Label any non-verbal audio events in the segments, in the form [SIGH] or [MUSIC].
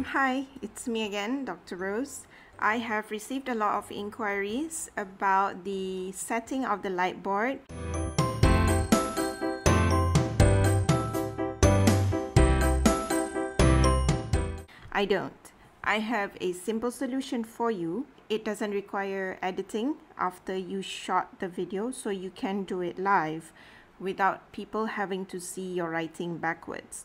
Um, hi, it's me again, Dr. Rose. I have received a lot of inquiries about the setting of the light board. I don't. I have a simple solution for you. It doesn't require editing after you shot the video, so you can do it live without people having to see your writing backwards.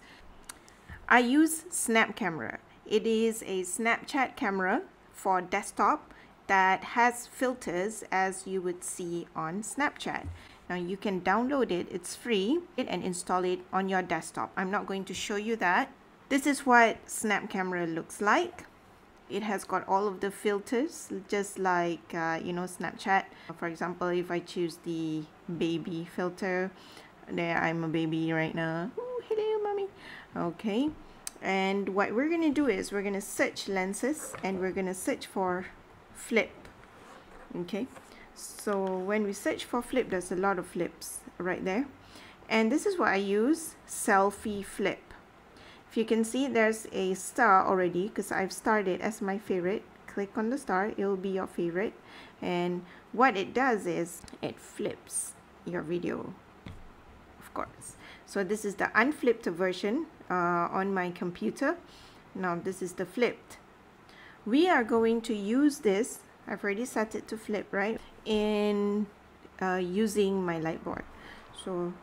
I use Snap Camera. It is a Snapchat camera for desktop that has filters as you would see on Snapchat. Now you can download it, it's free, and install it on your desktop. I'm not going to show you that. This is what Snap Camera looks like. It has got all of the filters, just like, uh, you know, Snapchat. For example, if I choose the baby filter, there I'm a baby right now. Ooh, hello, mommy. Okay. And what we're going to do is we're going to search lenses and we're going to search for flip. Okay. So when we search for flip, there's a lot of flips right there. And this is what I use, selfie flip. If you can see, there's a star already because I've started as my favorite. Click on the star, it will be your favorite. And what it does is it flips your video, of course. So this is the unflipped version uh, on my computer. Now this is the flipped. We are going to use this, I've already set it to flip, right? In uh, using my light board. So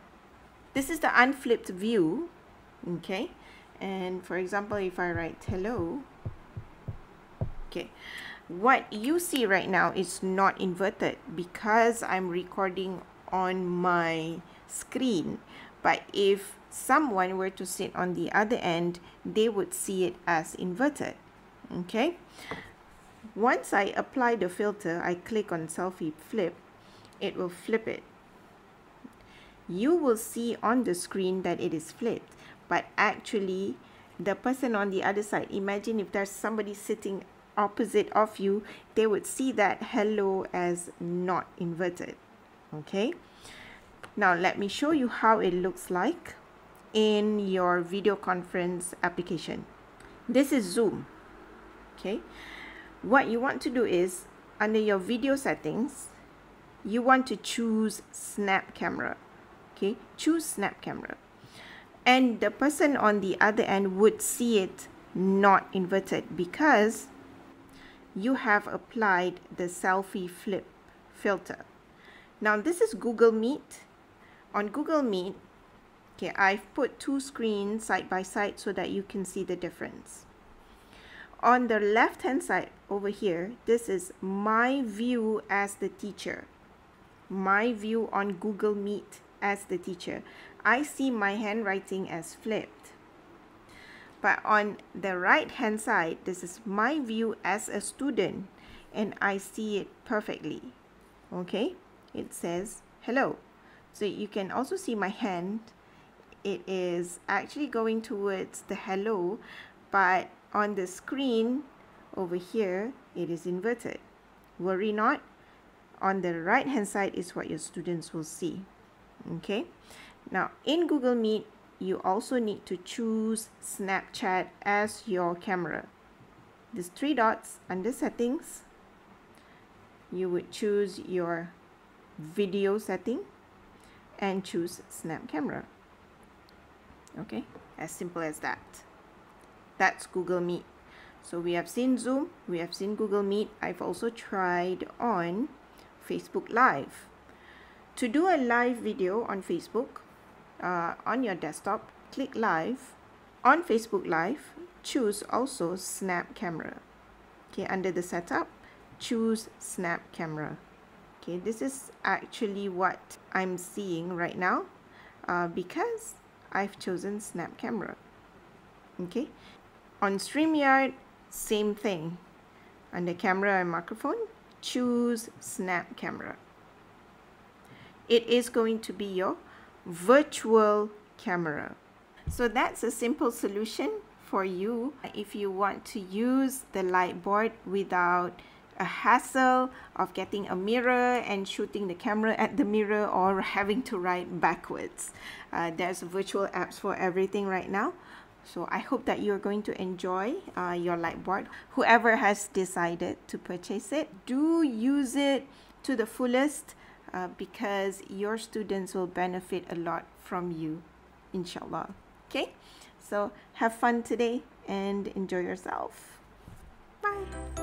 this is the unflipped view, okay? and for example if I write hello okay what you see right now is not inverted because I'm recording on my screen but if someone were to sit on the other end they would see it as inverted. Okay? Once I apply the filter I click on selfie flip it will flip it. You will see on the screen that it is flipped but actually the person on the other side imagine if there's somebody sitting opposite of you they would see that hello as not inverted. Okay now let me show you how it looks like in your video conference application this is zoom okay what you want to do is under your video settings you want to choose snap camera okay choose snap camera and the person on the other end would see it not inverted because you have applied the selfie flip filter. Now this is Google Meet. On Google Meet, okay, I've put two screens side by side so that you can see the difference. On the left hand side over here, this is my view as the teacher. My view on Google Meet as the teacher. I see my handwriting as flipped. But on the right hand side, this is my view as a student and I see it perfectly. Okay, it says hello. So you can also see my hand. It is actually going towards the hello, but on the screen over here, it is inverted. Worry not, on the right hand side is what your students will see. Okay, now in Google Meet, you also need to choose Snapchat as your camera. These three dots under settings, you would choose your video setting and choose snap camera. Okay, as simple as that. That's Google Meet. So we have seen Zoom, we have seen Google Meet. I've also tried on Facebook Live. To do a live video on Facebook, uh, on your desktop, click live. On Facebook Live, choose also snap camera. Okay, under the setup, choose snap camera. Okay, this is actually what I'm seeing right now uh, because I've chosen snap camera. Okay, on StreamYard, same thing. Under camera and microphone, choose snap camera. It is going to be your virtual camera. So that's a simple solution for you if you want to use the light board without a hassle of getting a mirror and shooting the camera at the mirror or [LAUGHS] having to write backwards. Uh, there's virtual apps for everything right now. So I hope that you're going to enjoy uh, your light board. Whoever has decided to purchase it, do use it to the fullest uh, because your students will benefit a lot from you, inshallah. Okay, so have fun today and enjoy yourself. Bye.